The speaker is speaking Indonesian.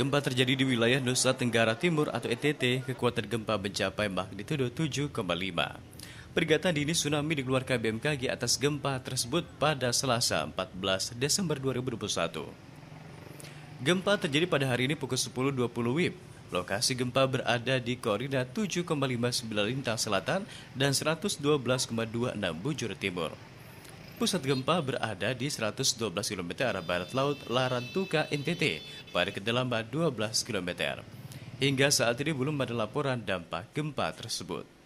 Gempa terjadi di wilayah Nusa Tenggara Timur atau NTT, kekuatan gempa mencapai magnitudo 7,5. Peringatan dini tsunami dikeluarkan BMKG atas gempa tersebut pada Selasa 14 Desember 2021. Gempa terjadi pada hari ini pukul 10.20 WIB. Lokasi gempa berada di koordinat 7,59 lintang selatan dan 112,26 bujur timur. Pusat gempa berada di 112 km arah barat laut Larantuka, NTT pada kedalaman 12 km. Hingga saat ini belum ada laporan dampak gempa tersebut.